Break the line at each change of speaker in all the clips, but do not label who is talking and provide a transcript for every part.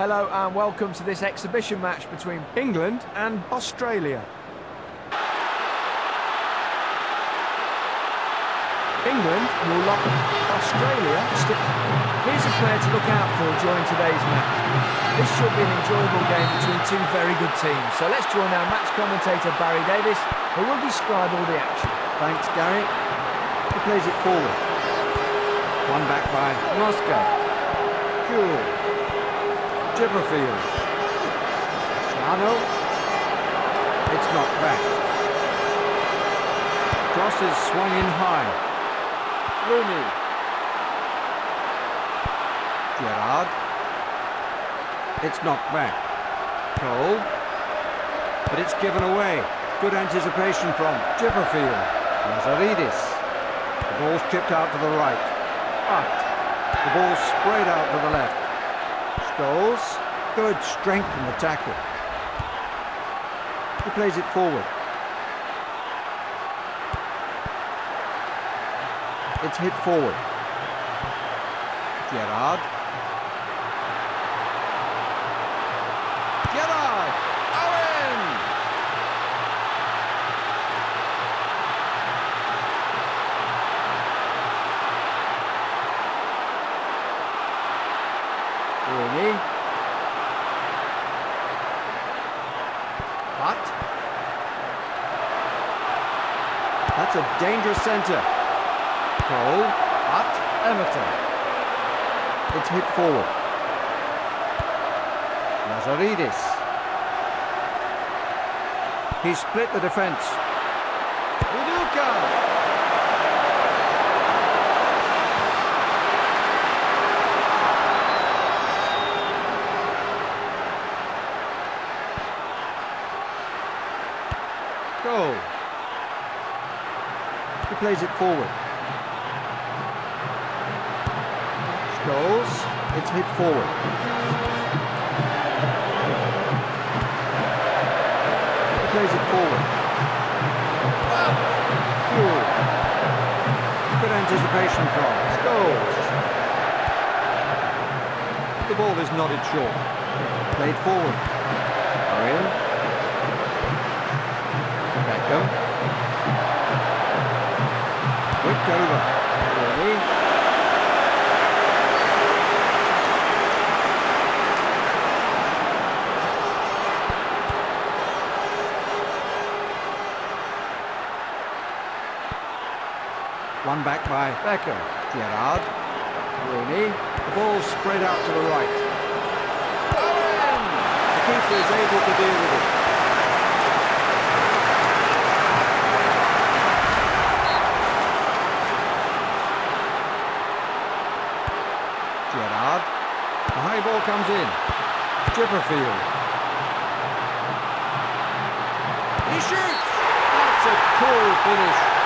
Hello and welcome to this exhibition match between England and Australia. England will lock Australia. Here's a player to look out for during today's match. This should be an enjoyable game between two very good teams. So let's join our match commentator Barry Davies, who will describe all the action.
Thanks, Gary. He plays it forward. One back by Muscat. Cool. Chipperfield. Shano. It's not back. Cross is swung in high. Rooney. Gerrard. It's knocked back. Cole. But it's given away. Good anticipation from Chipperfield. Lazaridis. The ball's chipped out to the right. The ball sprayed out to the left. Scholes. Good strength in the tackle. He plays it forward. It's hit forward. Gerrard. That's a dangerous centre. Cole, but Emerton. It's hit forward. Lazaridis. He split the defence. Viduka! Goal. He plays it forward. Scholes. It's hit forward. He plays it forward. Good. Anticipation from Scholes. The ball is nodded short. Played forward. Beckham. Gerrard. Rooney. The ball spread out to the right. Owen! The keeper is able to deal with it. Gerrard. The high ball comes in. Chipperfield. He shoots! That's a cool finish.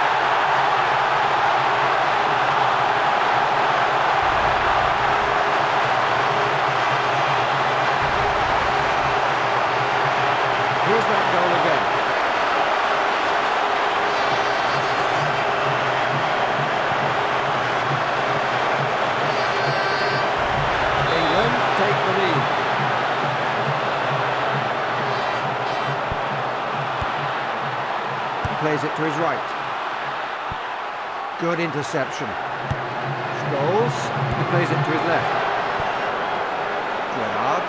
Good interception. Scholes. He plays it to his left. Gerrard.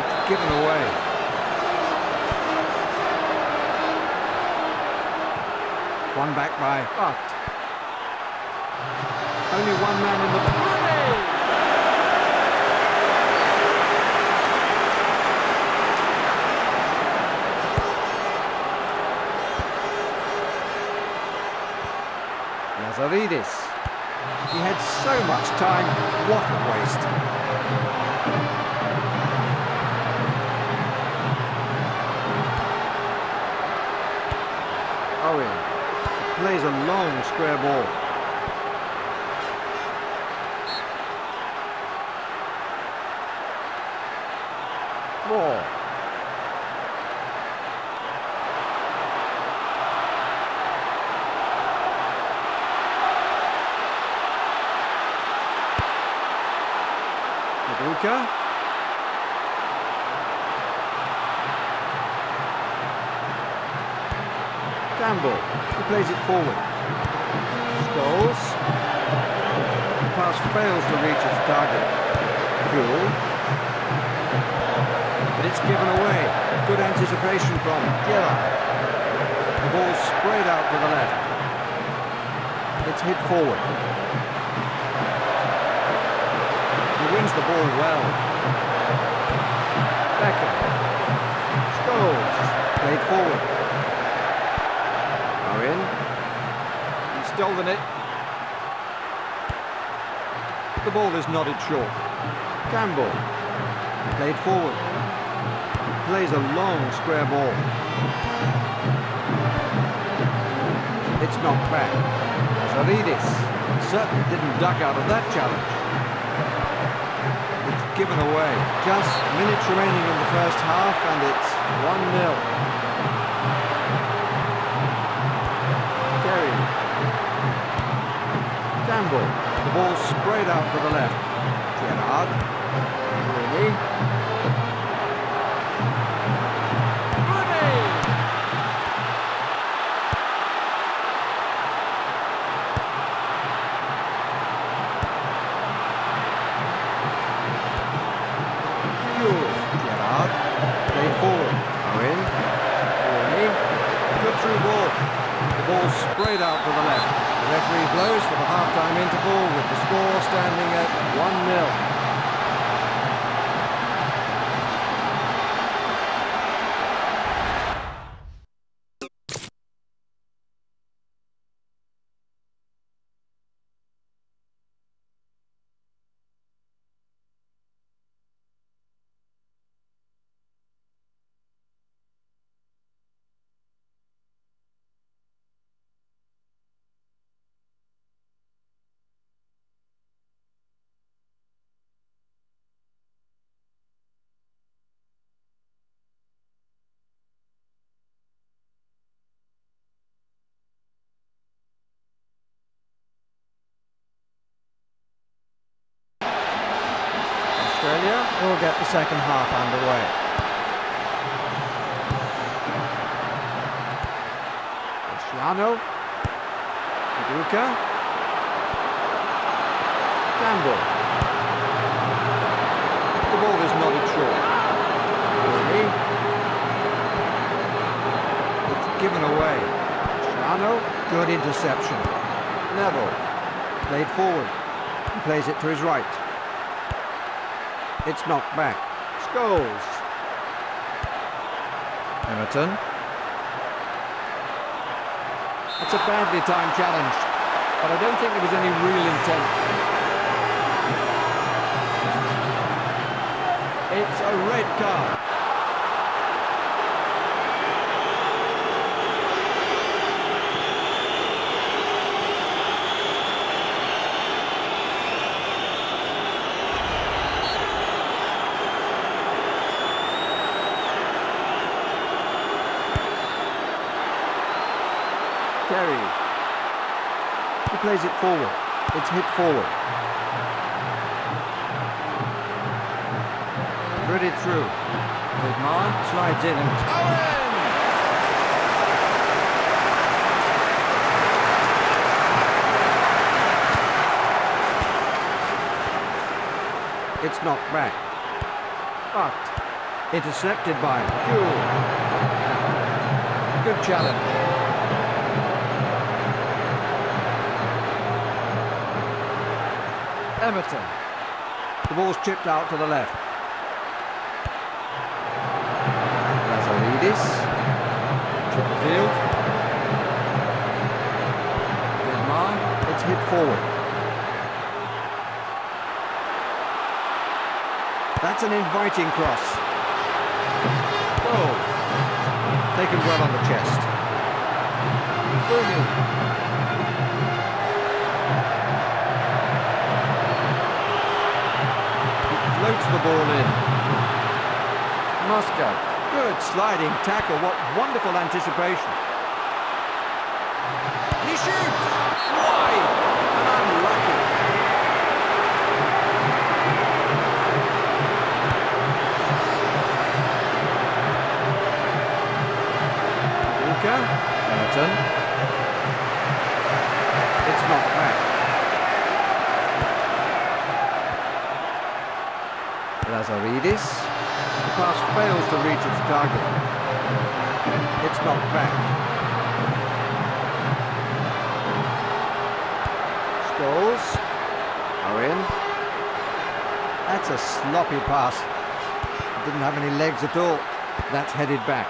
It's given away. One back by Butt. Only one man in the... Rooney! Lazaridis. He had so much time. What a waste. Oh, Owen plays a long square ball. Anelka. Campbell, he plays it forward. Scholes. The pass fails to reach its target. Cool. But it's given away. Good anticipation from Gerrard. The ball sprayed out to the left. It's hit forward. He the ball well. Becker. Scholes. Played forward. Now in. He's stolen it. The ball is nodded short. Campbell. Played forward. Plays a long square ball. It's knocked back. Saridis certainly didn't duck out of that challenge. Given away. Just minutes remaining in the first half and it's 1-0. Terry. Campbell. The ball sprayed out to the left. Rooney. Rooney! Will get the second half underway. Bresciano. Viduka. Campbell. The ball is nodded short. It's given away. Bresciano. Good interception. Neville. Played forward. He plays it to his right. It's knocked back. Scholes. Emerton. It's a badly timed challenge, but I don't think there was any real intent. It's a red card. Terry. He plays it forward. It's hit forward. Threaded through. Goodman slides in and! It's knocked back. But intercepted by Kewell. Good challenge. Emerton. The ball's chipped out to the left. Lazaridis. Chipperfield. Denmar. It's hit forward. That's an inviting cross. Goal. Taken well on the chest. Rooney. Floats the ball in. Muscat. Good sliding tackle. What wonderful anticipation. He shoots! Wide! And unlucky. Luca. Emerton. Lazaridis. The pass fails to reach its target. It's knocked back. Scholes. Owen. That's a sloppy pass. Didn't have any legs at all. That's headed back.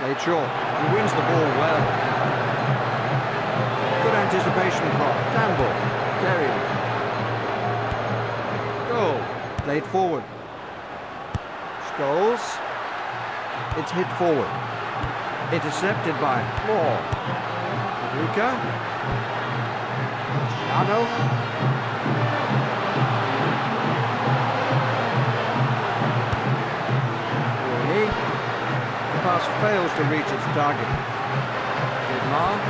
Played short. He wins the ball well. Good anticipation from Campbell. Derry. Played forward. Scholes. It's hit forward. Intercepted by Moore. Luca. Shano. Pass fails to reach its target. Vidmar.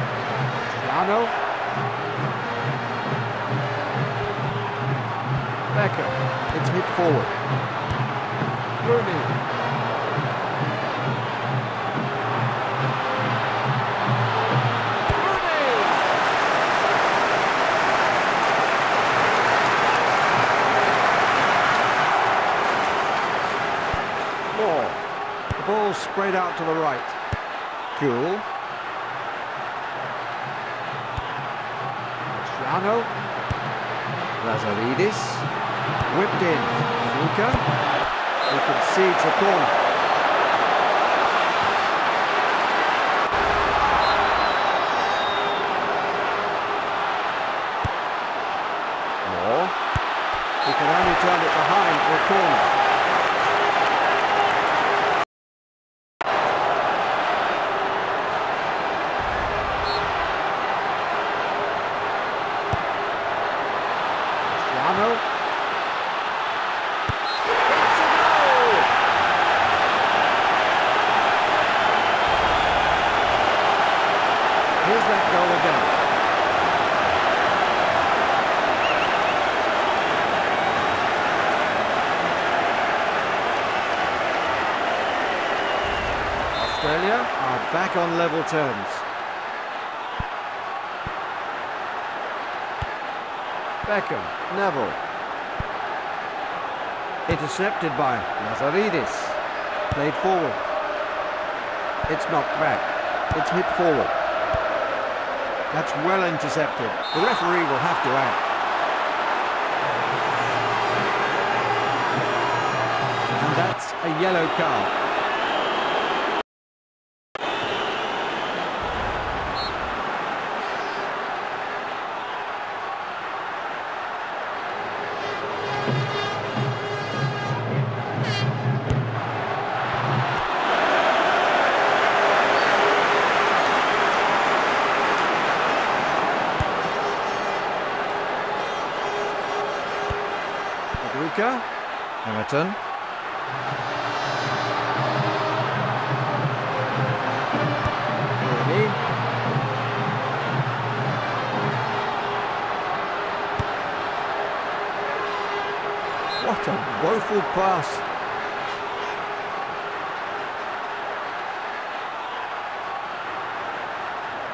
Shano. Becker. It's hit forward. Rooney. Moore. The ball sprayed out to the right. Cool. Luciano. Lazaridis. Whipped in. Luca. He concedes a corner. Moore. He can only turn it behind for a corner. Bresciano. It's a goal! Here's that goal again. Australia are back on level terms. Beckham, Neville. Intercepted by Lazaridis. Played forward. It's knocked back. It's hit forward. That's well intercepted. The referee will have to act. And that's a yellow card. Luca. Emerton. Rooney. What a woeful pass.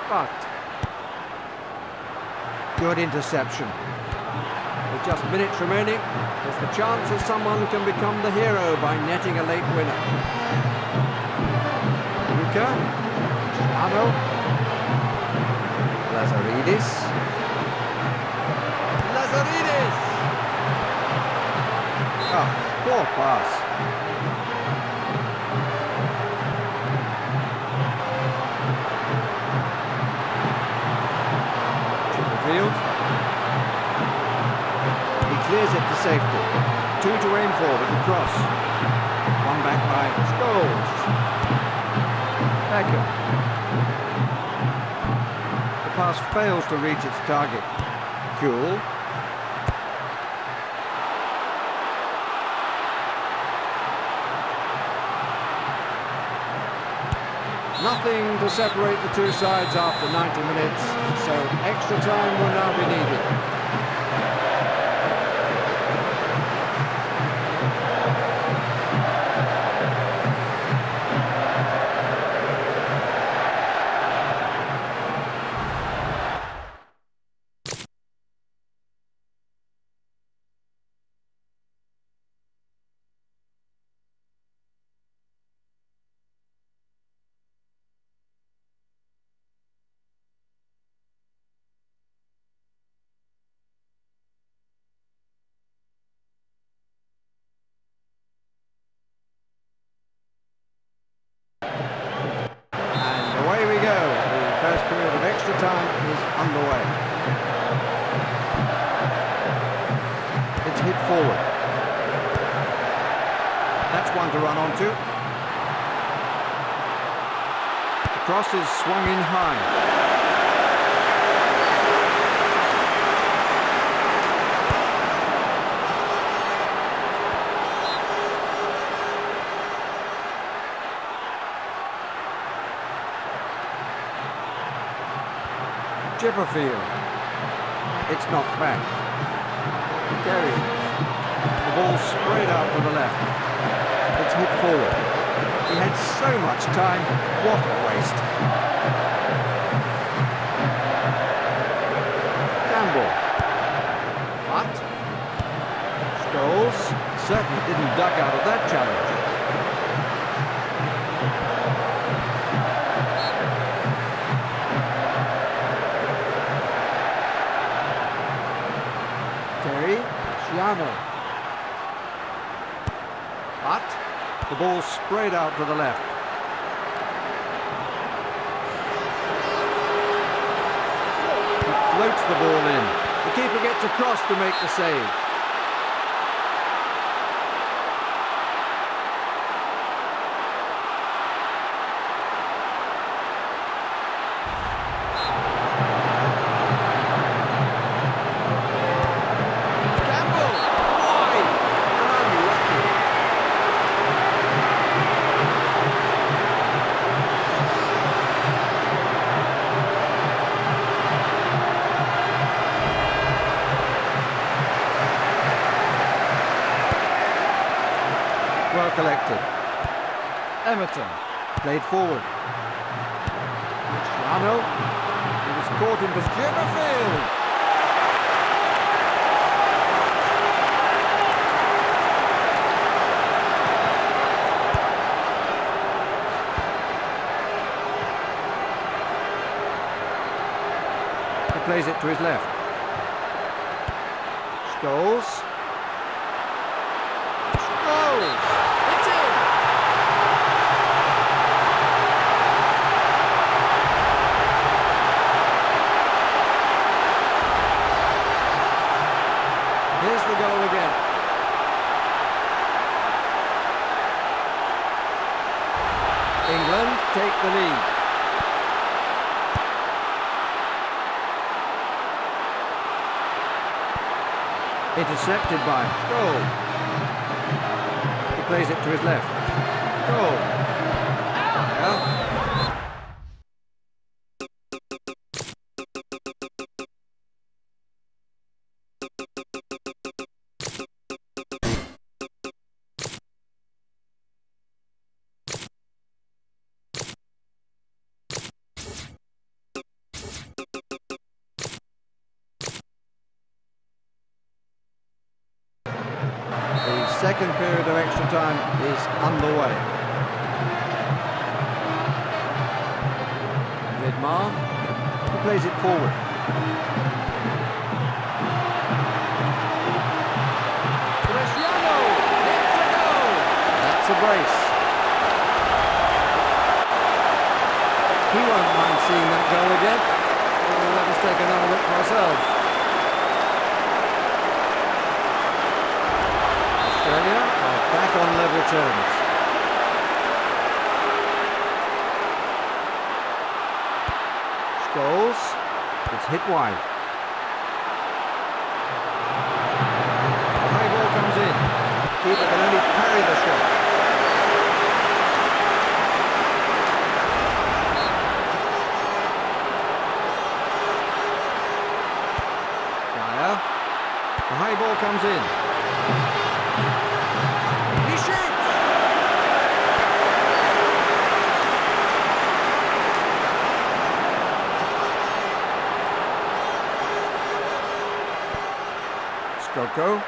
But good interception. Just minutes remaining, there's the chance that someone can become the hero by netting a late winner. Luca, Shano, Lazaridis, Lazaridis! Ah, poor pass. Clears it to safety. Two to aim for with the cross. One back by Scholes. Beckham. The pass fails to reach its target. Cool. Nothing to separate the two sides after 90 minutes, so extra time will now be needed. time is underway. It's hit forward. That's one to run onto. The cross is swung in high. Chipperfield. It's knocked back. Terry. The ball sprayed out to the left. It's hit forward. He had so much time. What a waste. Campbell. But Scholes certainly didn't duck out of that challenge. Ball sprayed out to the left. He floats the ball in. The keeper gets across to make the save. Forward. Bresciano. He was caught in the. He plays it to his left. Scholes. The lead. Intercepted by Goal. He plays it to his left. Goal. Is underway. Vidmar, he plays it forward. Bresciano, it's a goal! That's a brace. He won't mind seeing that goal again. Let us take another look for ourselves. Australia are back on level terms. Scholes, it's hit wide. The high ball comes in. Keeper can only parry the shot. Dyer. The high ball comes in. Skoko.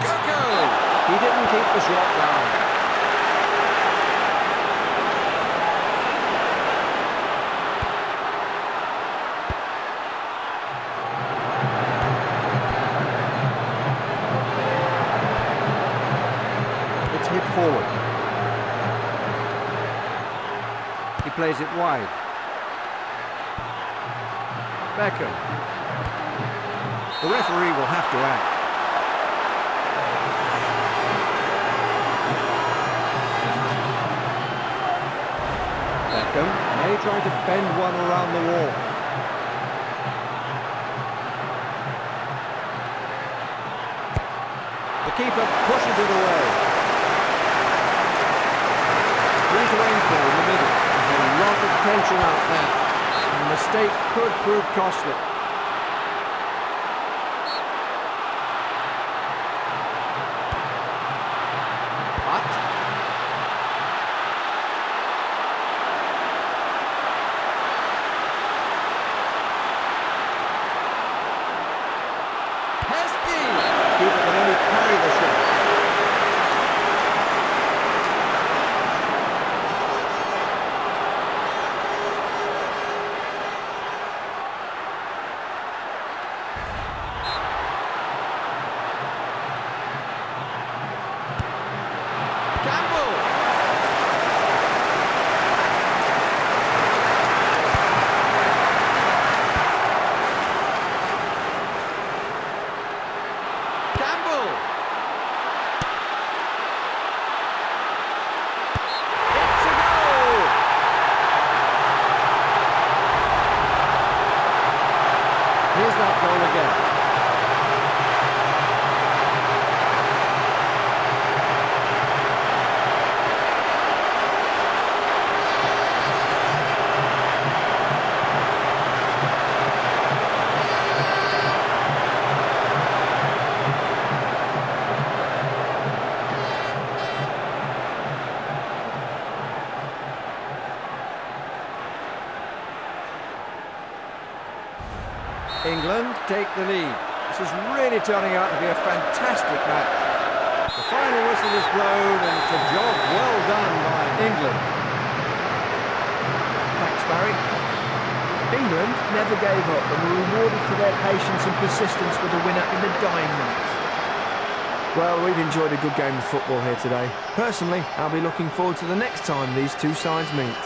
Skoko! He didn't keep the shot down. It's hit forward. He plays it wide. Beckham. The referee will have to act. Beckham may try to bend one around the wall. The keeper pushes it away. Aim for in the middle. There's a lot of tension out there. Mistake could prove costly. But Heskey! Keeper can only parry the shot. Campbell! Campbell! It's a goal! Here's that goal again. England take the lead. This is really turning out to be a fantastic match. The final whistle is blown and it's a job well done by England.
Thanks, Barry. England never gave up and were rewarded for their patience and persistence with a winner in the dying minutes. Well, we've enjoyed a good game of football here today. Personally, I'll be looking forward to the next time these two sides meet.